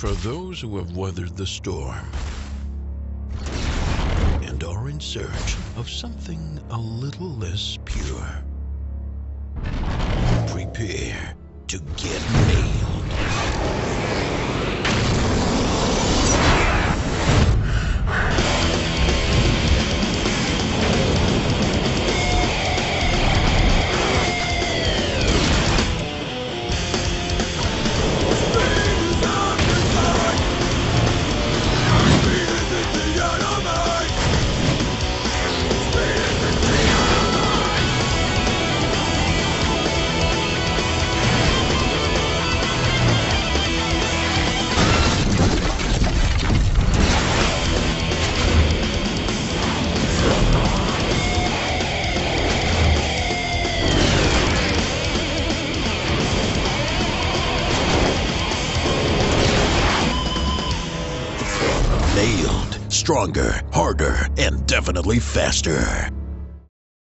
for those who have weathered the storm and are in search of something a little less pure. Prepare to get Nailed. Stronger, harder, and definitely faster.